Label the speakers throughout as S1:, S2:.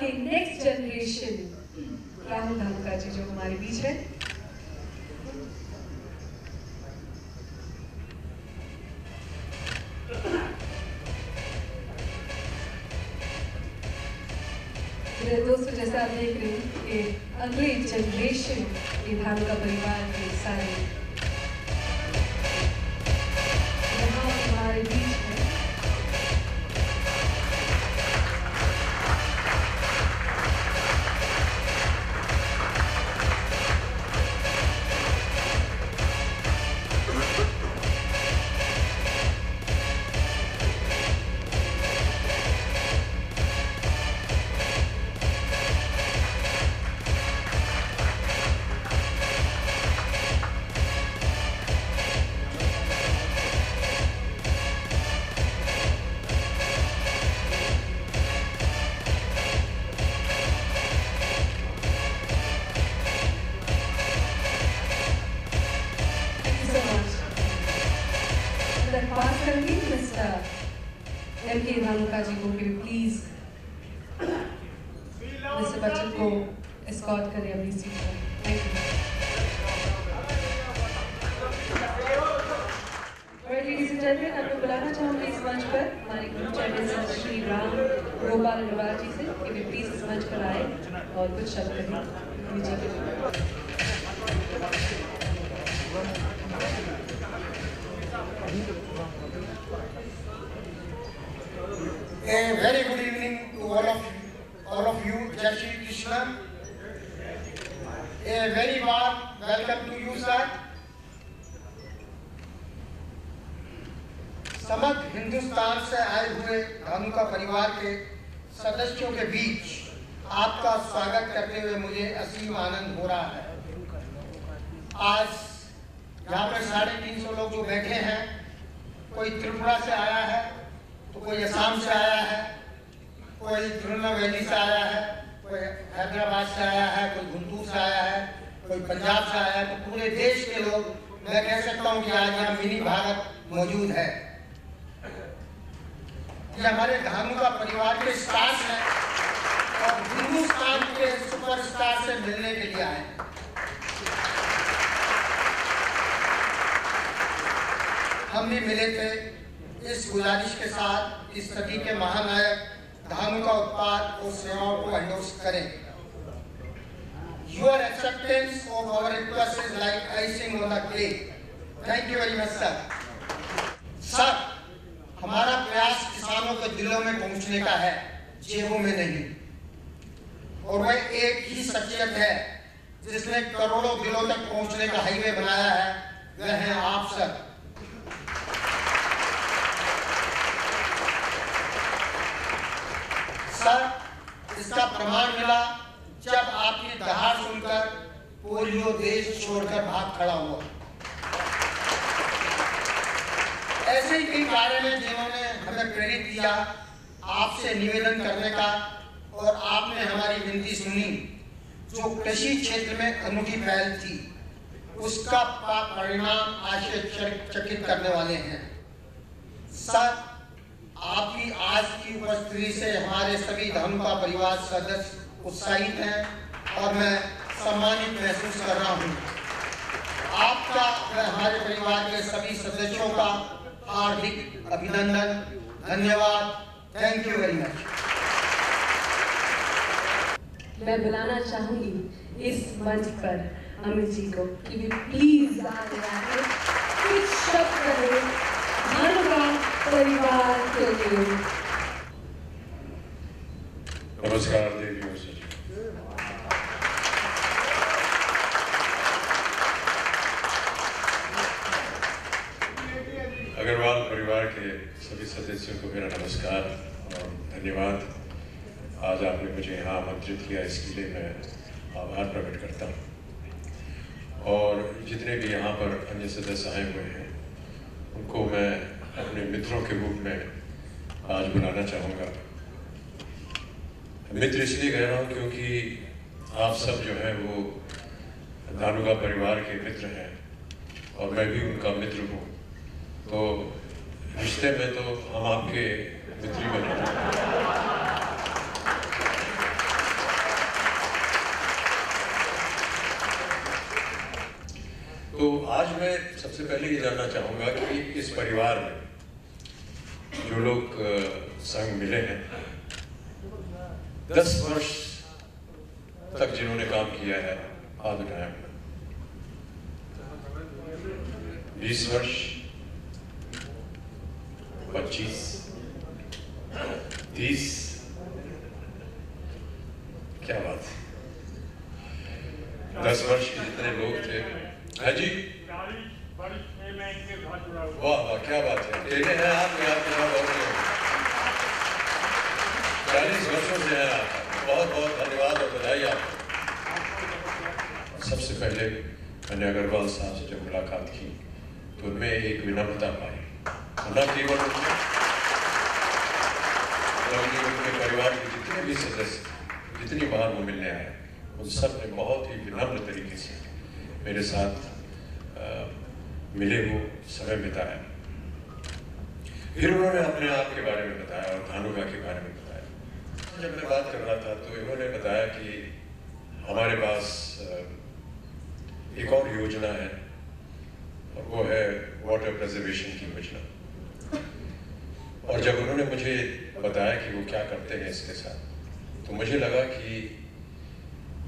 S1: के next generation Rahul Dhanuka ji, जो हमारे बीच है। दोस्तों, जैसा आप देख रहे हैं कि अगले जनरेशन के धानुका परिवार के सारे मिस्टर एम के धानुका जी को कि प्लीज़ मिस्टर बच्चन को एस्कॉर्ट करें अपनी सीट पर थैंक यू बुलाना चाहूँगी इस मंच पर। हमारे ग्रुप श्री राम गोपाल अग्रवाल जी से, कि वे प्लीज़ इस मंच पर आए और कुछ शब्द कहें।
S2: A very good evening to all of all of you, Jai Shri Krishna. A very warm welcome to you, sir. समग्र हिंदुस्तान से आए हुए धानुका परिवार के सदस्यों के बीच आपका स्वागत करते हुए मुझे असीम आनंद हो रहा है आज यहाँ पर साढ़े तीन सौ लोग जो बैठे हैं कोई त्रिपुरा से आया है कोई असम से आया है, कोई तिरुनेलवेली से आया है, कोई हैदराबाद से आया है, कोई गुंटूर से आया है, कोई पंजाब से आया है तो पूरे देश के लोग, मैं कह सकता हूँ कि आज यहाँ मिनी भारत मौजूद है। ये हमारे धानुका परिवार के स्टार हैं और हिंदुस्तान के सुपरस्टार से मिलने के लिए आए हम भी मिले थे इस गुजारिश के साथ इस सदी के महानायक धानु का उत्पाद और सेवाओं को एंडोर्स करें Your acceptance of our request is like icing on the cake. Thank you very much, sir. Sir हमारा प्रयास किसानों के दिलों में पहुँचने का है जेबों में नहीं और वह एक ही शख्सियत है जिसने करोड़ों दिलों तक पहुँचने का हाईवे बनाया है वह है आप सर सर इसका प्रमाण मिला जब आपकी दहाड़ सुनकर पोलियो देश छोड़कर भाग खड़ा हुआ। ऐसे ही कई कार्य हैं जिन्होंने हमें प्रेरित किया आपसे निवेदन करने का और आपने हमारी विनती सुनी। जो कृषि क्षेत्र में अनूठी पहल थी, उसका परिणाम आश्चर्यचकित करने वाले हैं। सर आपकी आज की उपस्थिति से हमारे सभी धर्म का परिवार सदस्य उत्साहित हैं और मैं सम्मानित महसूस कर रहा हूँ। आपका हमारे परिवार के सभी सदस्यों का हार्दिक अभिनंदन, धन्यवाद। थैंक यू वेरी मच
S1: मैं बुलाना चाहूँगी इस मंच पर अमित जी को कि प्लीज़ आगे आके कुछ शब्द रहे धानुका
S3: नमस्कार, देवी और अग्रवाल परिवार के सभी सदस्यों को मेरा नमस्कार और धन्यवाद। आज आपने मुझे यहाँ आमंत्रित किया, इसके लिए मैं आभार प्रकट करता हूँ। और जितने भी यहाँ पर अन्य सदस्य आए हुए हैं, उनको मैं अपने मित्रों के रूप में आज बुलाना चाहूँगा। मित्र इसलिए कह रहा हूँ क्योंकि आप सब जो है वो धानुका परिवार के मित्र हैं और मैं भी उनका मित्र हूँ। तो रिश्ते में तो हम आपके मित्र ही बने। तो आज मैं सबसे पहले ये जानना चाहूँगा कि इस परिवार में जो लोग संग मिले हैं, दस वर्ष तक जिन्होंने काम किया है हाथ उठाया बीस वर्ष, पच्चीस, तीस, क्या बात है? दस वर्ष के जितने लोग थे हाँ जी। वाह वाह, क्या बात है। अकेले हैं आप या आपके साथ और लोग हैं? चालीस वर्षों से हैं आप। बहुत बहुत धन्यवाद और बधाई आपको सबसे पहले मैंने अग्रवाल साहब से जब मुलाकात की तो उनमें एक विनम्रता पाई। न केवल उनमें बल्कि उनके परिवार के जितने भी सदस्य, जितनी बार वो मिलने आए, उन सबने बहुत ही विनम्र तरीके से मेरे साथ मिले वो समय बिताया। फिर उन्होंने अपने आप के बारे में बताया और धानुका के बारे में बताया। जब मैं बात कर रहा था तो इन्होंने बताया कि हमारे पास एक और योजना है, और वो है वाटर प्रिजर्वेशन की योजना। और जब उन्होंने मुझे बताया कि वो क्या करते हैं इसके साथ तो मुझे लगा कि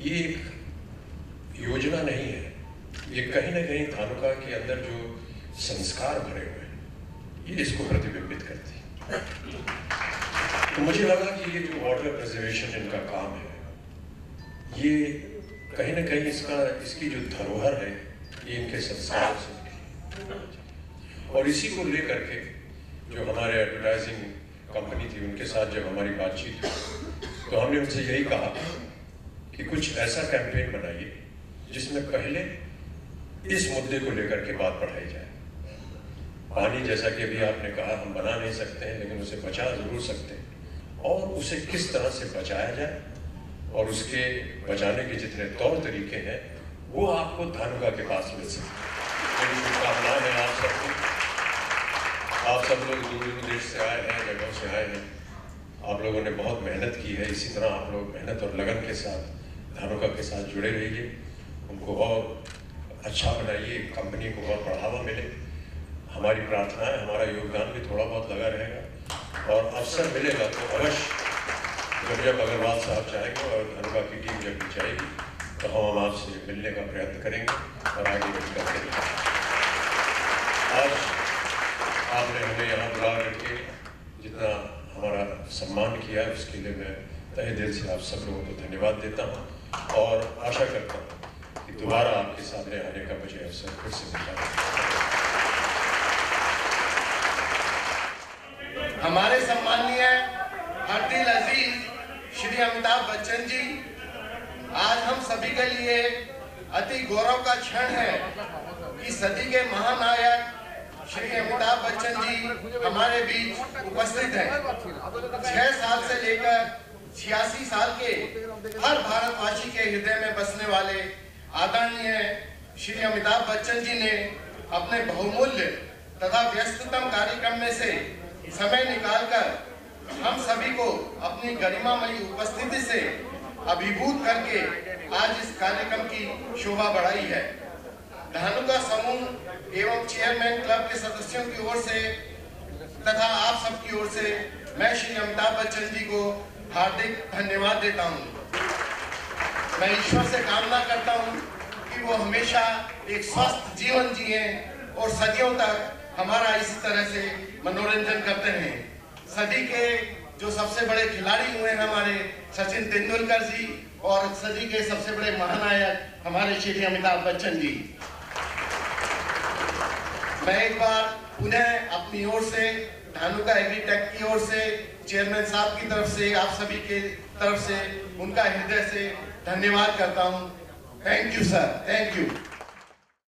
S3: ये एक योजना नहीं है। ये कहीं ना कहीं धानुका के अंदर जो संस्कार भरे हुए हैं, ये इसको प्रतिबिंबित करती है। तो मुझे लगा कि ये जो वाटर प्रिजर्वेशन इनका काम है, ये कहीं ना कहीं इसका, इसकी जो धरोहर है, ये इनके संस्कार से और इसी को लेकर के जो हमारे एडवर्टाइजिंग कंपनी थी, उनके साथ जब हमारी बातचीत हुई तो हमने उनसे यही कहा कि कुछ ऐसा कैंपेन बनाइए जिसमें पहले इस मुद्दे को लेकर के बात बढ़ाई जाए। पानी जैसा कि अभी आपने कहा, हम बना नहीं सकते हैं, लेकिन उसे बचा ज़रूर सकते हैं। और उसे किस तरह से बचाया जाए और उसके बचाने के जितने तौर तरीके हैं, वो आपको धानुका के पास मिल सकते मेरी शुभकामनाएँ हैं आप सबको। आप सब लोग दूर दूर देश से आए हैं, जगहों से आए हैं। आप लोगों ने बहुत मेहनत की है, इसी तरह आप लोग मेहनत और लगन के साथ, धानुका के साथ जुड़े रहिए। उनको और अच्छा बनाइए कंपनी को और बढ़ावा मिले। हमारी प्रार्थना है हमारा योगदान भी थोड़ा बहुत लगा रहेगा। और अवसर मिलेगा तो अवश्य जब जब अग्रवाल साहब चाहेंगे और धनुका की टीम जब भी चाहेगी तो हम आपसे मिलने का प्रयत्न करेंगे और आगे बढ़कर करेंगे आज आपने हमें यहाँ बुला करके जितना हमारा सम्मान किया, उसके लिए मैं तहे दिल से आप सब लोगों को धन्यवाद देता हूँ और आशा करता हूँ दोबारा आपके सामने आने का मुझे अवसर फिर से मिला।
S4: हमारे सम्मानीय हरदिल अज़ीज़ श्री अमिताभ बच्चन जी, आज हम सभी के लिए अति गौरव का क्षण है कि सदी के महानायक श्री अमिताभ बच्चन जी हमारे बीच उपस्थित हैं। छह साल से लेकर छियासी साल के हर भारतवासी के हृदय में बसने वाले आदरणीय श्री अमिताभ बच्चन जी ने अपने बहुमूल्य तथा व्यस्ततम कार्यक्रम में से समय निकालकर हम सभी को अपनी गरिमामयी उपस्थिति से अभिभूत करके आज इस कार्यक्रम की शोभा बढ़ाई है। धानुका समूह एवं चेयरमैन क्लब के सदस्यों की ओर से तथा आप सबकी ओर से मैं श्री अमिताभ बच्चन जी को हार्दिक धन्यवाद देता हूँ। मैं ईश्वर से कामना करता हूँ कि वो हमेशा एक स्वस्थ जीवन जिए और सदियों तक हमारा इस तरह से मनोरंजन करते हैं सदी के जो सबसे बड़े खिलाड़ी हुए हैं हमारे सचिन तेंदुलकर जी और सदी के सबसे बड़े महानायक हमारे श्री अमिताभ बच्चन जी। मैं एक बार पुनः अपनी ओर से, धानुका एग्रीटेक की ओर से, चेयरमैन साहब की तरफ़ से, आप सभी के तरफ़ से, उनका हृदय से धन्यवाद करता हूँ। Thank you sir thank you